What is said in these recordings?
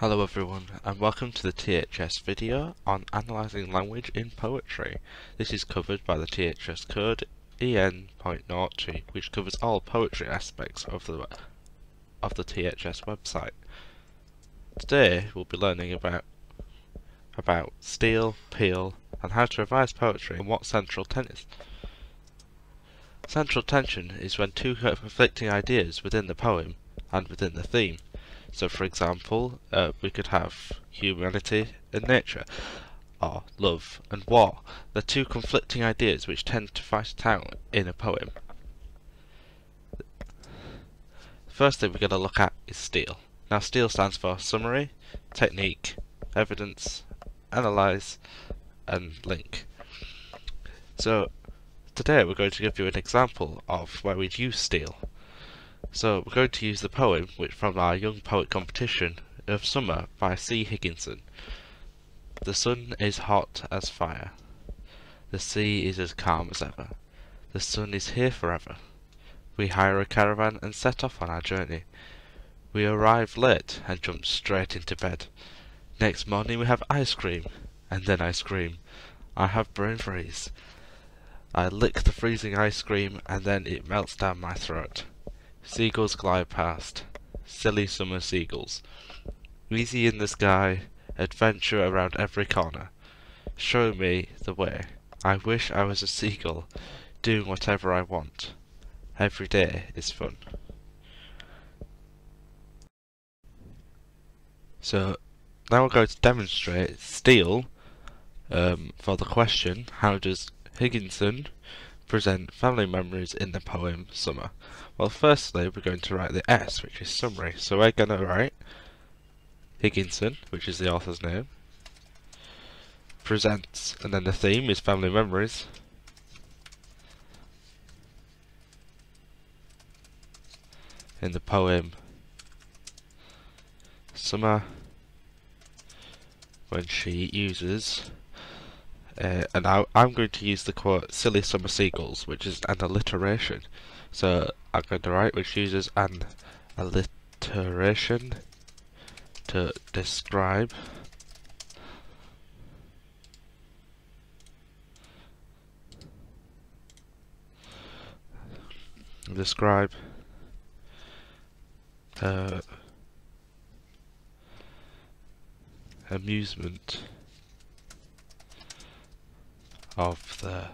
Hello everyone and welcome to the THS video on analysing language in poetry. This is covered by the THS code EN.02 which covers all poetry aspects of the of the THS website. Today we'll be learning about about STEEL, PEEL and how to revise poetry and what central tension is. Central tension is when two conflicting ideas within the poem and within the theme so for example, uh, we could have humanity and nature, or love and war. They're two conflicting ideas which tend to fight it out in a poem. The First thing we're going to look at is STEEL. Now STEEL stands for summary, technique, evidence, analyze, and link. So today we're going to give you an example of where we'd use STEEL. So we're going to use the poem which from our Young Poet Competition of Summer by C. Higginson. The sun is hot as fire. The sea is as calm as ever. The sun is here forever. We hire a caravan and set off on our journey. We arrive late and jump straight into bed. Next morning we have ice cream, and then I scream. I have brain freeze. I lick the freezing ice cream and then it melts down my throat. Seagulls glide past, silly summer seagulls. Easy in the sky, adventure around every corner. Show me the way. I wish I was a seagull, doing whatever I want. Every day is fun. So, now we're going to demonstrate steel um, for the question, how does Higginson present family memories in the poem Summer? Well, firstly, we're going to write the S, which is summary. So we're going to write Higginson, which is the author's name, presents, and then the theme is family memories. In the poem Summer, when she uses uh, and I, am going to use the quote "silly summer seagulls," which is an alliteration. So I'm going to write which uses an alliteration to describe. Describe uh, amusement of the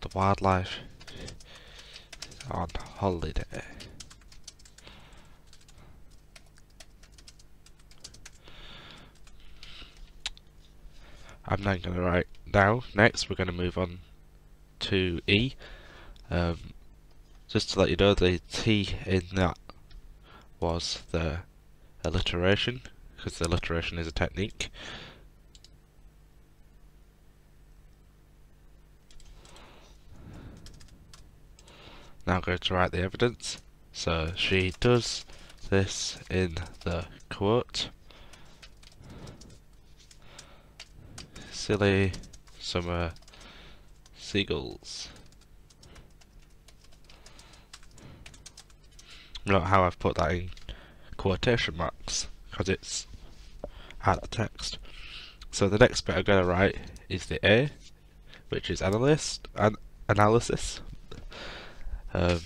the wildlife on holiday. I'm not going to write now. Next, we're going to move on to E. Um, just to let you know, the T in that was the alliteration, because the alliteration is a technique. Now go to write the evidence. So she does this in the quote. Silly summer seagulls. Not how I've put that in quotation marks because it's at the text. So the next bit I'm going to write is the A, which is analyst and analysis. Um,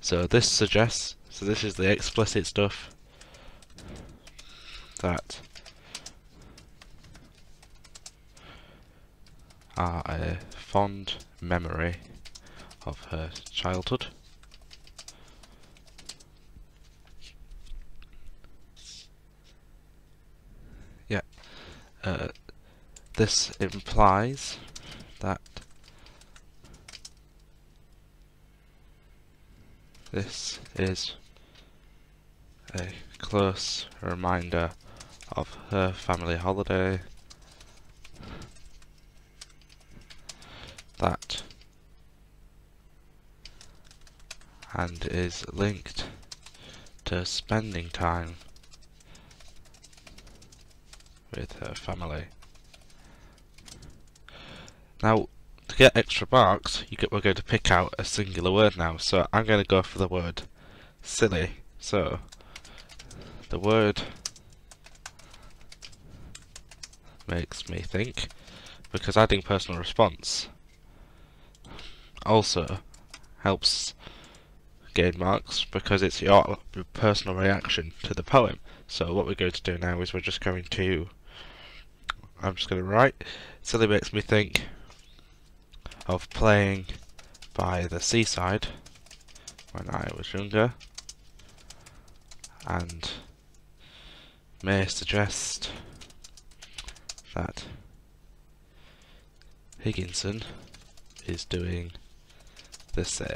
so this suggests, so this is the explicit stuff that are a fond memory of her childhood. Yeah, uh, this implies that This is a close reminder of her family holiday that and is linked to spending time with her family. Now, get extra marks, you get, we're going to pick out a singular word now. So I'm going to go for the word silly. So the word makes me think because adding personal response also helps gain marks because it's your personal reaction to the poem. So what we're going to do now is we're just going to I'm just going to write silly makes me think of playing by the seaside when I was younger and may suggest that Higginson is doing the same.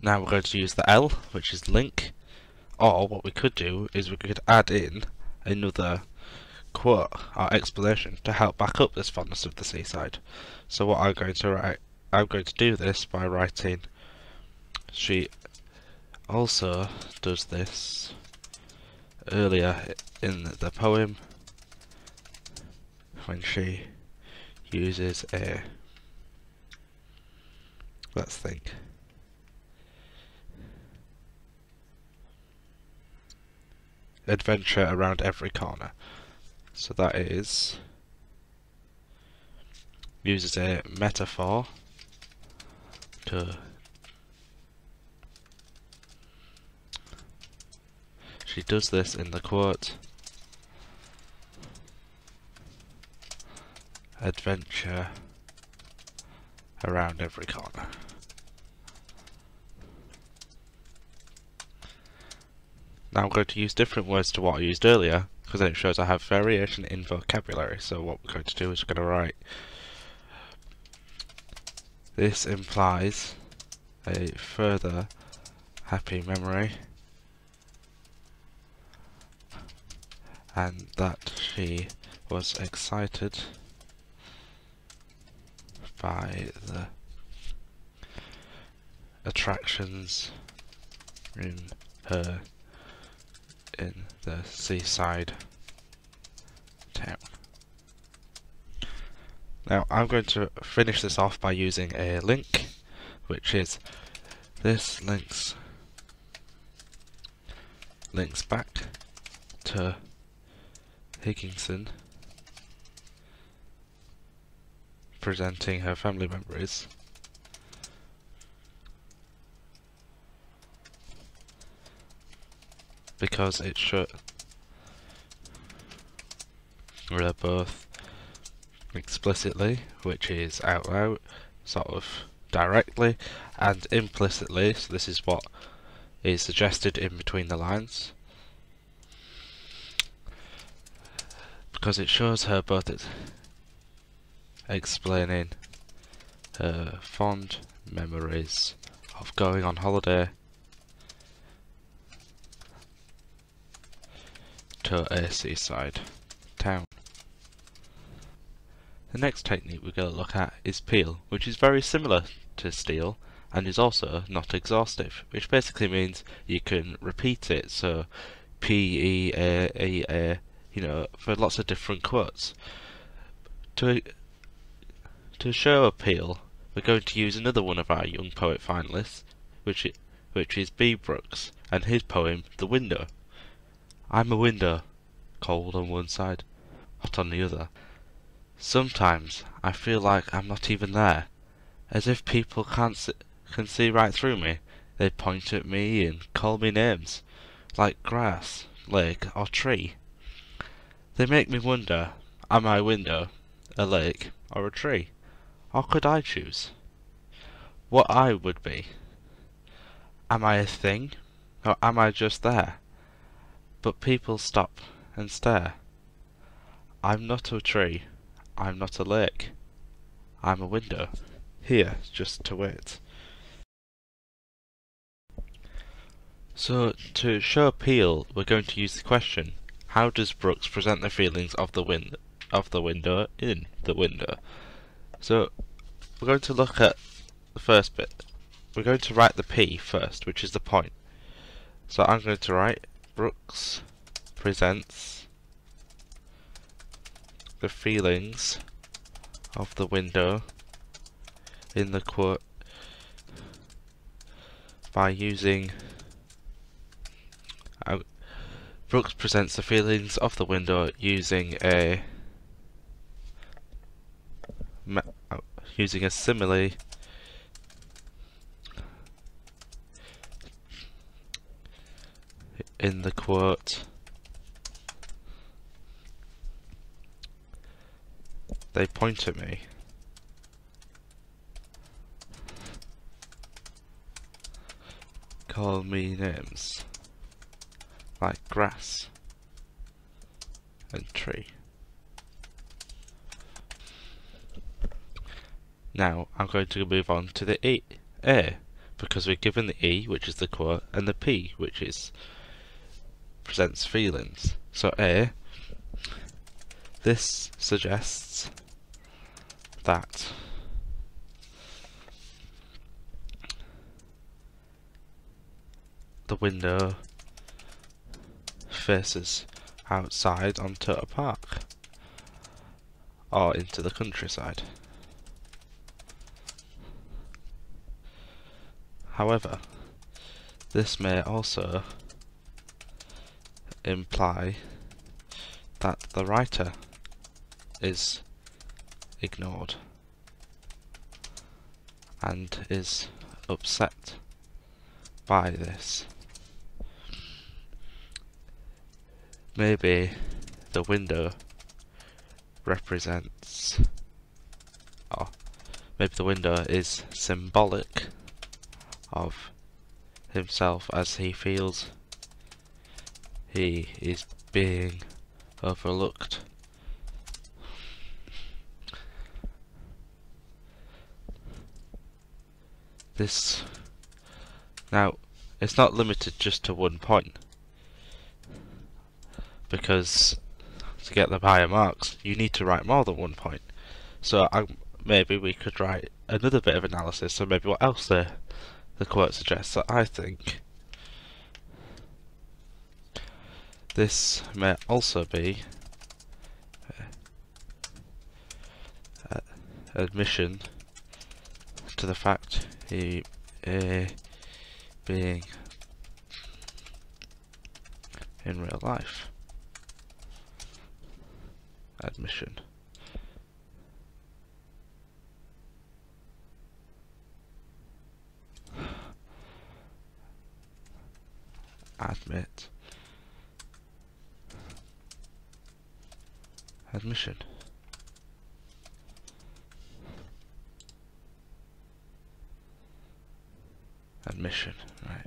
Now we're going to use the L, which is link, or what we could do is we could add in another quote or explanation to help back up this fondness of the seaside. So what I'm going to write, I'm going to do this by writing, she also does this earlier in the poem when she uses a let's think adventure around every corner so that is uses a metaphor to she does this in the quote adventure around every corner. Now I'm going to use different words to what I used earlier because then it shows I have variation in vocabulary. So what we're going to do is we're going to write this implies a further happy memory and that she was excited by the attractions in her in the seaside town. Now I'm going to finish this off by using a link which is this links links back to Higginson presenting her family members. Because it should they're both explicitly, which is out loud, sort of directly, and implicitly, so this is what is suggested in between the lines. Because it shows her both explaining her fond memories of going on holiday to a seaside town. The next technique we're going to look at is peel, which is very similar to STEEL and is also not exhaustive, which basically means you can repeat it, so P, E, A, E, A, you know, for lots of different quotes. To to show appeal, we're going to use another one of our young poet finalists, which which is B. Brooks, and his poem, The Window. I'm a window, cold on one side, hot on the other. Sometimes I feel like I'm not even there, as if people can't see, can see right through me. They point at me and call me names, like grass, lake, or tree. They make me wonder, am I a window, a lake, or a tree? Or could I choose? What I would be? Am I a thing? Or am I just there? But people stop and stare. I'm not a tree. I'm not a lake. I'm a window. Here, just to wait. So, to show appeal, we're going to use the question, how does Brooks present the feelings of the wind of the window in the window? So we're going to look at the first bit. We're going to write the P first, which is the point. So I'm going to write Brooks presents the feelings of the window in the quote by using uh, Brooks presents the feelings of the window using a uh, using a simile in the quote. They point at me. Call me names like grass and tree. Now I'm going to move on to the E A because we're given the E which is the quote and the P which is presents feelings. So A, this suggests that the window faces outside onto a park or into the countryside. However, this may also imply that the writer is ignored and is upset by this. Maybe the window represents, or maybe the window is symbolic of himself as he feels he is being overlooked. This now it's not limited just to one point. Because to get the higher marks you need to write more than one point. So I, maybe we could write another bit of analysis so maybe what else the, the quote suggests that I think This may also be uh, admission to the fact he uh, being in real life. Admission. Admit. Admission. Admission, right.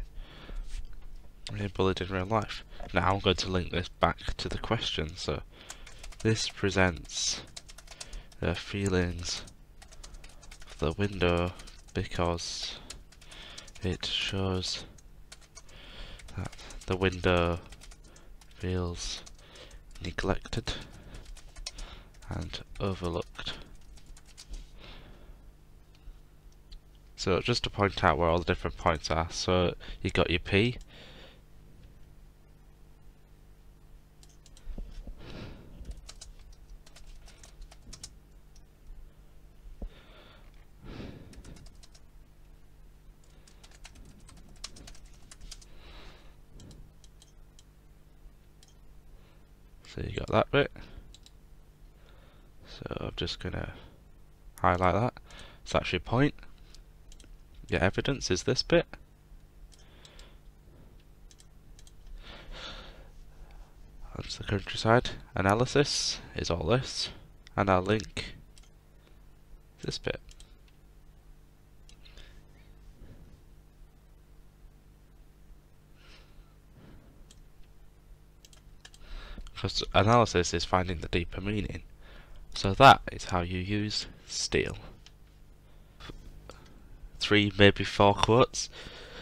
Really bullied in real life. Now I'm going to link this back to the question. So this presents the feelings of the window because it shows that the window feels neglected and overlooked. So just to point out where all the different points are, so you've got your P, So you got that bit. So I'm just going to highlight that. It's actually a point. Your evidence is this bit. That's the countryside. Analysis is all this. And our link this bit. Because analysis is finding the deeper meaning. So that is how you use steel. Three, maybe four quotes.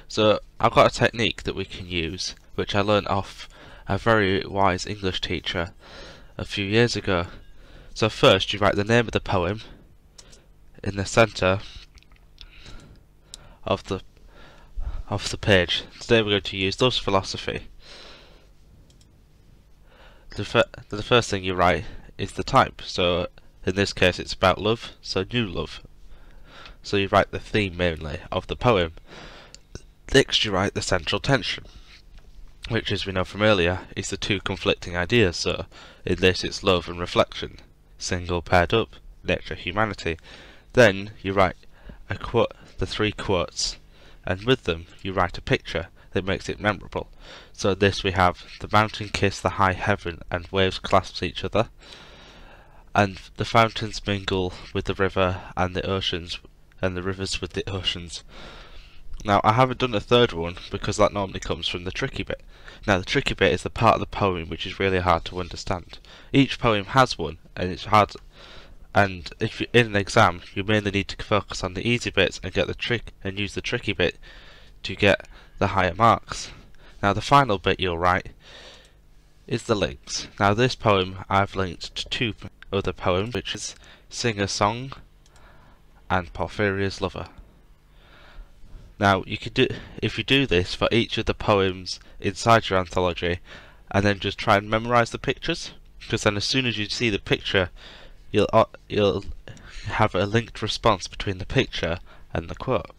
So I've got a technique that we can use, which I learned off a very wise English teacher a few years ago. So first you write the name of the poem in the centre of the of the page. Today we're going to use Love's Philosophy. The, the first thing you write is the type. So in this case it's about love, so new love. So you write the theme mainly of the poem. Next you write the central tension, which as we know from earlier is the two conflicting ideas. So in this it's love and reflection, single paired up, nature, humanity. Then you write a quote, the three quotes, and with them you write a picture that makes it memorable. So this we have the mountain kiss the high heaven and waves clasp each other and the fountains mingle with the river and the oceans and the rivers with the oceans. Now I haven't done a third one because that normally comes from the tricky bit. Now the tricky bit is the part of the poem which is really hard to understand. Each poem has one and it's hard and if you're in an exam you mainly need to focus on the easy bits and get the trick and use the tricky bit to get the higher marks. Now the final bit you'll write is the links. Now this poem I've linked to two other poems which is Sing a Song and Porphyria's Lover. Now you could do if you do this for each of the poems inside your anthology and then just try and memorize the pictures because then as soon as you see the picture you'll uh, you'll have a linked response between the picture and the quote.